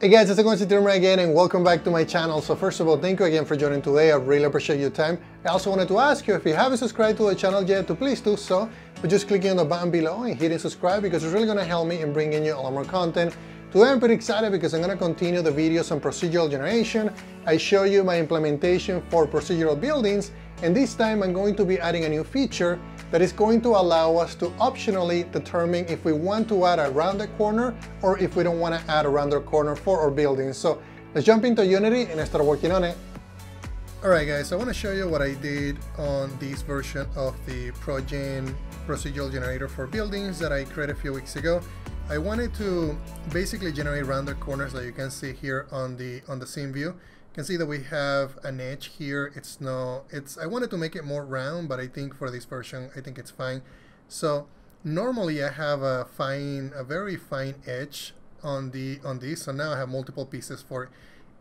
Hey guys, it's Agustin Tirma again and welcome back to my channel. So first of all, thank you again for joining today. I really appreciate your time. I also wanted to ask you if you haven't subscribed to the channel yet to please do so by just clicking on the button below and hitting subscribe because it's really going to help me in bringing you a lot more content. Today I'm pretty excited because I'm going to continue the videos on procedural generation. I show you my implementation for procedural buildings and this time I'm going to be adding a new feature that is going to allow us to optionally determine if we want to add a rounded corner or if we don't want to add a rounded corner for our building. So let's jump into Unity and start working on it. Alright guys, I want to show you what I did on this version of the ProGen procedural generator for buildings that I created a few weeks ago. I wanted to basically generate rounded corners that you can see here on the on the scene view can see that we have an edge here. It's no, it's, I wanted to make it more round, but I think for this version, I think it's fine. So normally I have a fine, a very fine edge on the, on this. So now I have multiple pieces for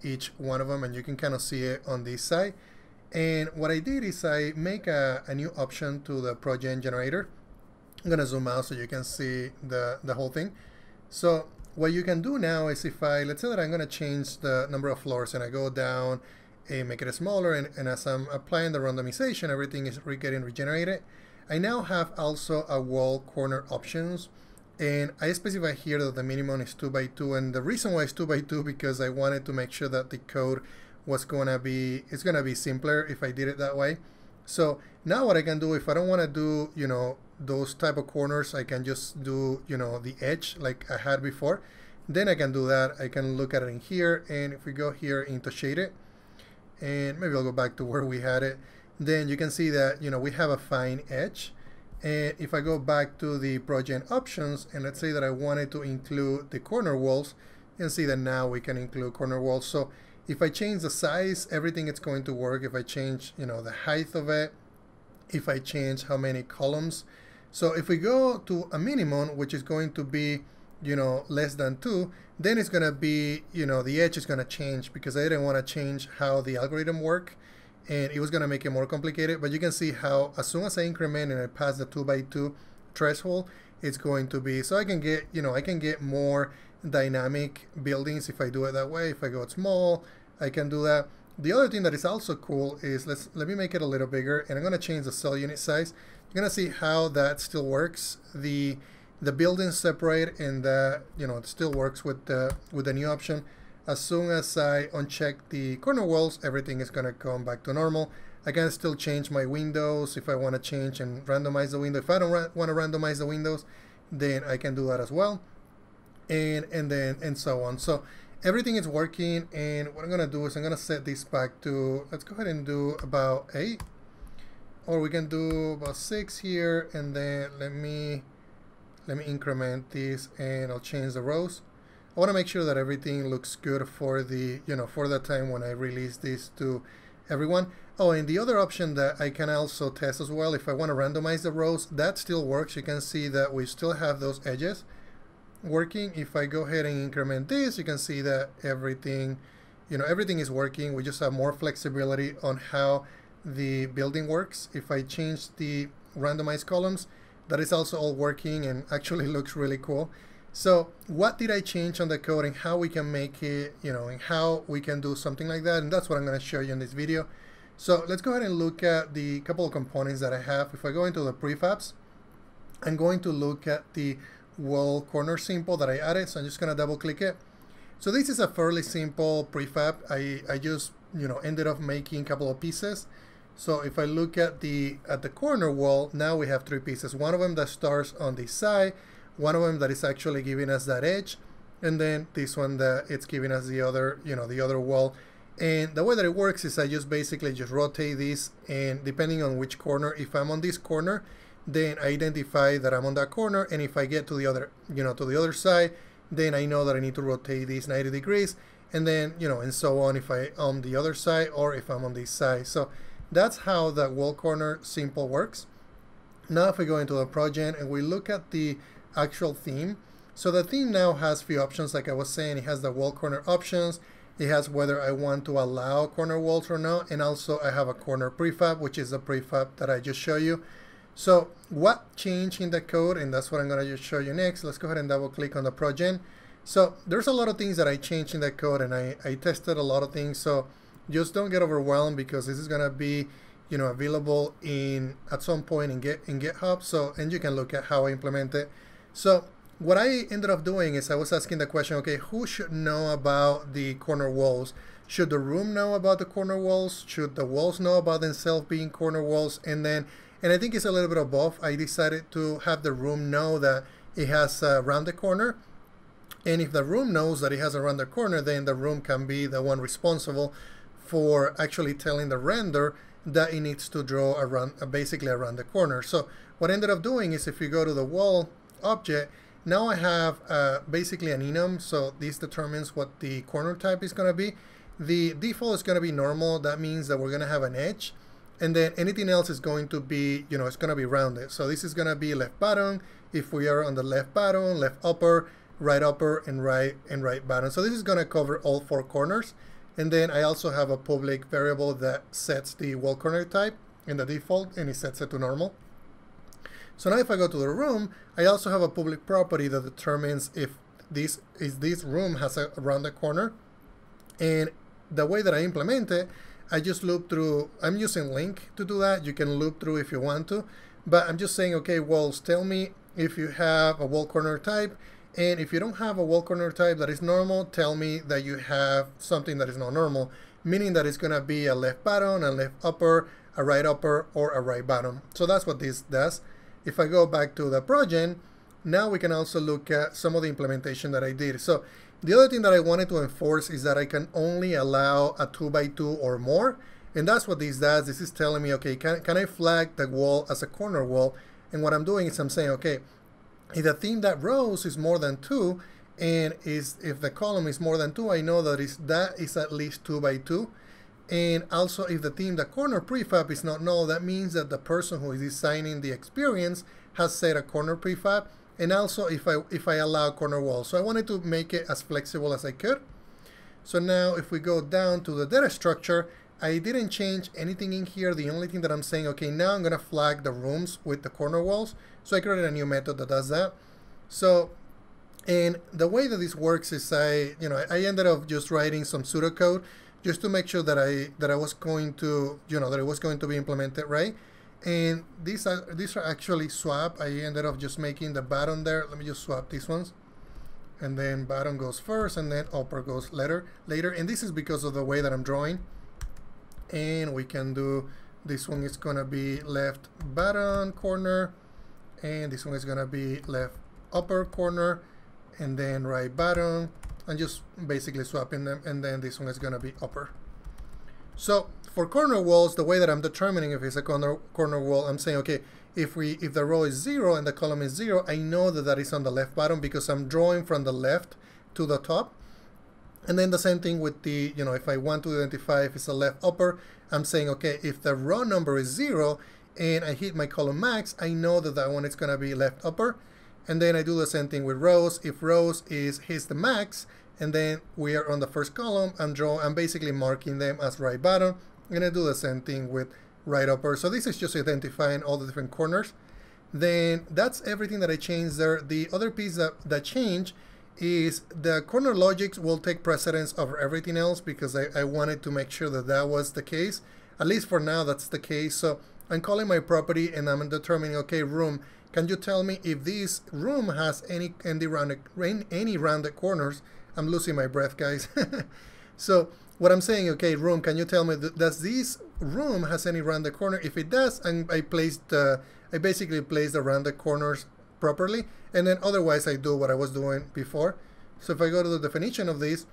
each one of them and you can kind of see it on this side. And what I did is I make a, a new option to the ProGen generator. I'm gonna zoom out so you can see the, the whole thing. So what you can do now is if I, let's say that I'm going to change the number of floors and I go down and make it smaller and, and as I'm applying the randomization, everything is re getting regenerated. I now have also a wall corner options and I specify here that the minimum is 2 by 2 and the reason why it's 2 by 2 because I wanted to make sure that the code was gonna be it's gonna be simpler if I did it that way so now what I can do if I don't want to do you know those type of corners I can just do you know the edge like I had before. Then I can do that. I can look at it in here and if we go here into shade it and maybe I'll go back to where we had it then you can see that you know we have a fine edge. And if I go back to the project options and let's say that I wanted to include the corner walls can see that now we can include corner walls. So if I change the size everything is going to work if I change you know the height of it if I change how many columns so if we go to a minimum, which is going to be, you know, less than two, then it's going to be, you know, the edge is going to change because I didn't want to change how the algorithm work and it was going to make it more complicated. But you can see how as soon as I increment and I pass the two by two threshold, it's going to be, so I can get, you know, I can get more dynamic buildings if I do it that way. If I go small, I can do that. The other thing that is also cool is let's let me make it a little bigger and I'm going to change the cell unit size. You're going to see how that still works. The the buildings separate and the, you know, it still works with the with the new option. As soon as I uncheck the corner walls, everything is going to come back to normal. I can still change my windows if I want to change and randomize the window. If I don't want to randomize the windows, then I can do that as well. And and then and so on. So everything is working and what I'm gonna do is I'm gonna set this back to let's go ahead and do about eight. Or we can do about six here and then let me let me increment this and I'll change the rows. I want to make sure that everything looks good for the you know for the time when I release this to everyone. Oh and the other option that I can also test as well if I want to randomize the rows that still works. You can see that we still have those edges working. If I go ahead and increment this, you can see that everything, you know, everything is working. We just have more flexibility on how the building works. If I change the randomized columns, that is also all working and actually looks really cool. So what did I change on the code and how we can make it, you know, and how we can do something like that. And that's what I'm going to show you in this video. So let's go ahead and look at the couple of components that I have. If I go into the prefabs, I'm going to look at the wall corner simple that I added. So I'm just going to double click it. So this is a fairly simple prefab. I, I just, you know, ended up making a couple of pieces. So if I look at the at the corner wall, now we have three pieces. One of them that starts on the side, one of them that is actually giving us that edge, and then this one that it's giving us the other, you know, the other wall. And the way that it works is I just basically just rotate this and depending on which corner, if I'm on this corner, then I identify that I'm on that corner and if I get to the other you know to the other side then I know that I need to rotate these 90 degrees and then you know and so on if I on the other side or if I'm on this side. So that's how that wall corner simple works. Now if we go into the project and we look at the actual theme so the theme now has few options like I was saying it has the wall corner options it has whether I want to allow corner walls or not and also I have a corner prefab which is the prefab that I just showed you so what changed in the code, and that's what I'm going to just show you next. Let's go ahead and double click on the ProGen. So there's a lot of things that I changed in the code and I, I tested a lot of things. So just don't get overwhelmed because this is gonna be you know available in at some point in get in GitHub. So and you can look at how I implement it. So what I ended up doing is I was asking the question, okay, who should know about the corner walls? Should the room know about the corner walls? Should the walls know about themselves being corner walls? And then, and I think it's a little bit of both. I decided to have the room know that it has around the corner. And if the room knows that it has around the corner, then the room can be the one responsible for actually telling the render that it needs to draw around, uh, basically around the corner. So what I ended up doing is if you go to the wall object, now I have uh, basically an enum. So this determines what the corner type is going to be. The default is going to be normal. That means that we're going to have an edge. And then anything else is going to be, you know, it's going to be rounded. So this is going to be left bottom. If we are on the left bottom, left upper, right upper, and right and right bottom. So this is going to cover all four corners. And then I also have a public variable that sets the wall corner type in the default, and it sets it to normal. So now if I go to the room, I also have a public property that determines if this is this room has a rounded corner. And the way that I implement it, I just loop through, I'm using LINQ to do that. You can loop through if you want to, but I'm just saying, okay, walls, tell me if you have a wall corner type. And if you don't have a wall corner type that is normal, tell me that you have something that is not normal, meaning that it's gonna be a left bottom, a left upper, a right upper, or a right bottom. So that's what this does. If I go back to the project, now we can also look at some of the implementation that I did. So the other thing that I wanted to enforce is that I can only allow a 2 by 2 or more. And that's what this does. This is telling me, okay, can, can I flag the wall as a corner wall? And what I'm doing is I'm saying, okay, if the theme that rows is more than 2, and is if the column is more than 2, I know that is, that is at least 2 by 2. And also if the theme, the corner prefab is not null, that means that the person who is designing the experience has set a corner prefab and also if I if I allow corner wall. So I wanted to make it as flexible as I could. So now if we go down to the data structure, I didn't change anything in here. The only thing that I'm saying, okay, now I'm gonna flag the rooms with the corner walls. So I created a new method that does that. So, and the way that this works is I, you know, I ended up just writing some pseudocode just to make sure that I that I was going to, you know, that it was going to be implemented right. And these are these are actually swap. I ended up just making the bottom there. Let me just swap these ones. And then bottom goes first and then upper goes later later. And this is because of the way that I'm drawing. And we can do this one is gonna be left bottom corner and this one is gonna be left upper corner and then right bottom and just basically swapping them and then this one is gonna be upper. So for corner walls, the way that I'm determining if it's a corner, corner wall, I'm saying, okay, if we if the row is zero and the column is zero, I know that that is on the left bottom because I'm drawing from the left to the top. And then the same thing with the, you know, if I want to identify if it's a left upper, I'm saying, okay, if the row number is zero and I hit my column max, I know that that one is going to be left upper. And then I do the same thing with rows. If rows is hits the max, and then we are on the first column, I'm draw, I'm basically marking them as right bottom. I'm gonna do the same thing with right upper. So this is just identifying all the different corners. Then that's everything that I changed there. The other piece that, that changed is the corner logics will take precedence over everything else because I, I wanted to make sure that that was the case. At least for now, that's the case. So I'm calling my property and I'm determining, okay, room, can you tell me if this room has any, any, rounded, any rounded corners? I'm losing my breath, guys. so what I'm saying, okay, room, can you tell me, does this room has any rounded corner? If it does, and I placed, uh, I basically placed the corners properly, and then otherwise I do what I was doing before. So if I go to the definition of this,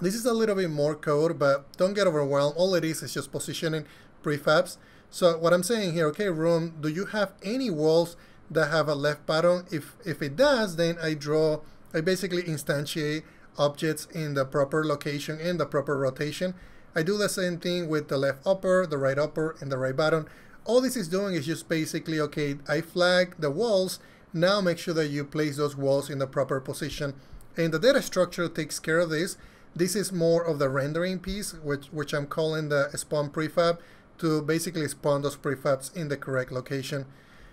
this is a little bit more code, but don't get overwhelmed. All it is is just positioning prefabs. So what I'm saying here, okay, room, do you have any walls that have a left bottom? If, if it does, then I draw, I basically instantiate objects in the proper location in the proper rotation. I do the same thing with the left upper, the right upper, and the right bottom. All this is doing is just basically, okay, I flag the walls. Now make sure that you place those walls in the proper position. And the data structure takes care of this. This is more of the rendering piece, which, which I'm calling the spawn prefab to basically spawn those prefabs in the correct location.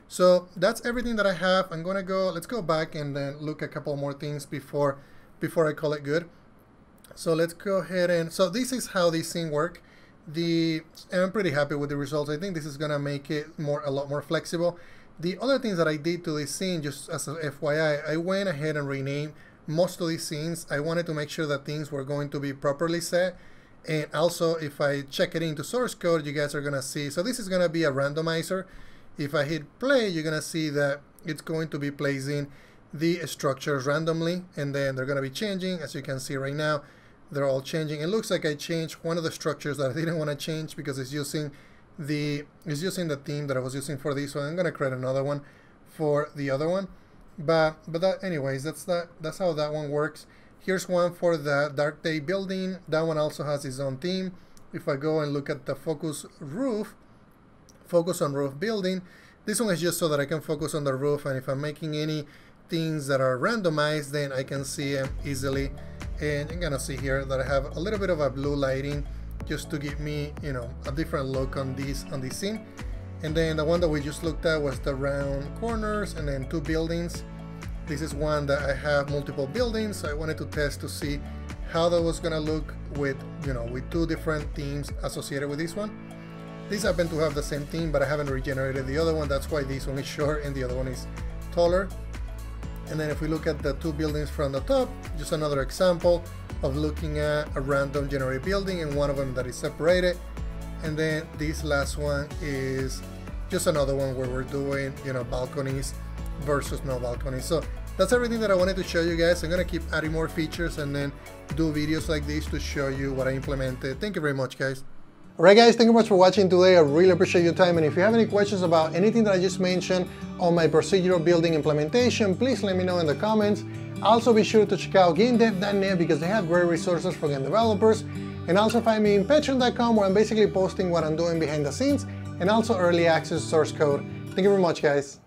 So that's everything that I have. I'm gonna go, let's go back and then look a couple more things before before I call it good. So let's go ahead and, so this is how this scene work. The, I'm pretty happy with the results. I think this is gonna make it more, a lot more flexible. The other things that I did to this scene, just as a FYI, I went ahead and renamed most of these scenes. I wanted to make sure that things were going to be properly set. And also, if I check it into source code, you guys are gonna see, so this is gonna be a randomizer. If I hit play, you're gonna see that it's going to be placing the structures randomly, and then they're gonna be changing, as you can see right now they're all changing. It looks like I changed one of the structures that I didn't want to change because it's using the it's using the theme that I was using for this one. I'm gonna create another one for the other one. But but that anyways, that's that that's how that one works. Here's one for the Dark Day building. That one also has its own theme. If I go and look at the focus roof, focus on roof building, this one is just so that I can focus on the roof and if I'm making any things that are randomized, then I can see them easily. And I'm gonna see here that I have a little bit of a blue lighting just to give me you know a different look on this on this scene. And then the one that we just looked at was the round corners and then two buildings. This is one that I have multiple buildings so I wanted to test to see how that was gonna look with you know with two different themes associated with this one. These happen to have the same theme but I haven't regenerated the other one. That's why this one is short and the other one is taller and then if we look at the two buildings from the top, just another example of looking at a random generated building and one of them that is separated. And then this last one is just another one where we're doing, you know, balconies versus no balconies. So that's everything that I wanted to show you guys. I'm gonna keep adding more features and then do videos like this to show you what I implemented. Thank you very much, guys. Alright guys, thank you much for watching today. I really appreciate your time and if you have any questions about anything that I just mentioned on my procedural building implementation, please let me know in the comments. Also be sure to check out GameDev.net because they have great resources for game developers and also find me in Patreon.com where I'm basically posting what I'm doing behind the scenes and also early access source code. Thank you very much guys.